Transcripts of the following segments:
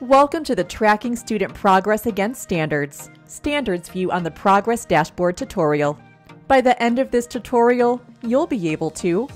Welcome to the Tracking Student Progress Against Standards, Standards View on the Progress Dashboard tutorial. By the end of this tutorial, you'll be able to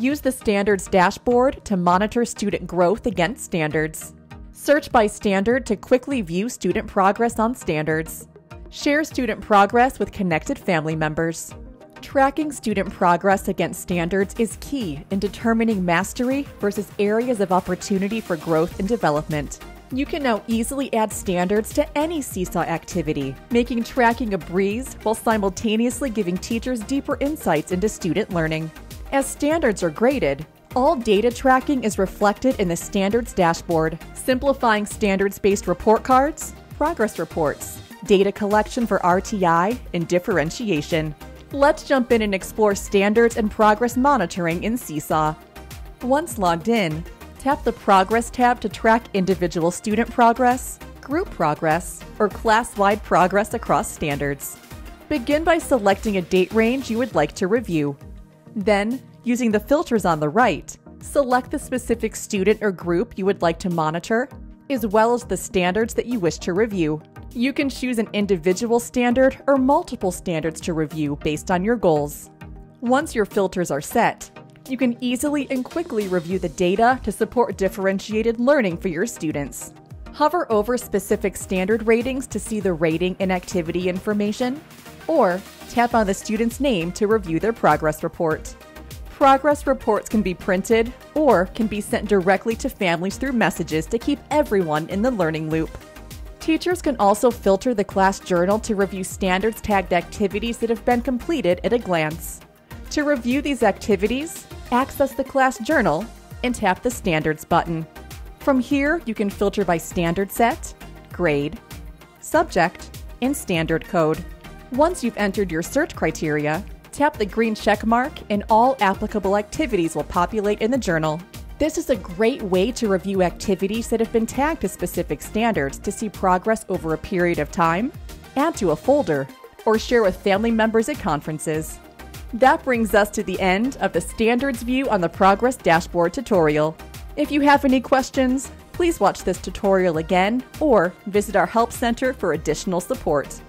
use the Standards dashboard to monitor student growth against standards, search by standard to quickly view student progress on standards, share student progress with connected family members, Tracking student progress against standards is key in determining mastery versus areas of opportunity for growth and development. You can now easily add standards to any Seesaw activity, making tracking a breeze while simultaneously giving teachers deeper insights into student learning. As standards are graded, all data tracking is reflected in the standards dashboard, simplifying standards based report cards, progress reports, data collection for RTI, and differentiation. Let's jump in and explore standards and progress monitoring in Seesaw. Once logged in, tap the Progress tab to track individual student progress, group progress, or class-wide progress across standards. Begin by selecting a date range you would like to review. Then, using the filters on the right, select the specific student or group you would like to monitor, as well as the standards that you wish to review. You can choose an individual standard or multiple standards to review based on your goals. Once your filters are set, you can easily and quickly review the data to support differentiated learning for your students. Hover over specific standard ratings to see the rating and activity information, or tap on the student's name to review their progress report. Progress reports can be printed or can be sent directly to families through messages to keep everyone in the learning loop. Teachers can also filter the class journal to review standards tagged activities that have been completed at a glance. To review these activities, access the class journal and tap the Standards button. From here, you can filter by standard set, grade, subject, and standard code. Once you've entered your search criteria, tap the green check mark and all applicable activities will populate in the journal. This is a great way to review activities that have been tagged to specific standards to see progress over a period of time, add to a folder, or share with family members at conferences. That brings us to the end of the Standards View on the Progress Dashboard tutorial. If you have any questions, please watch this tutorial again or visit our Help Center for additional support.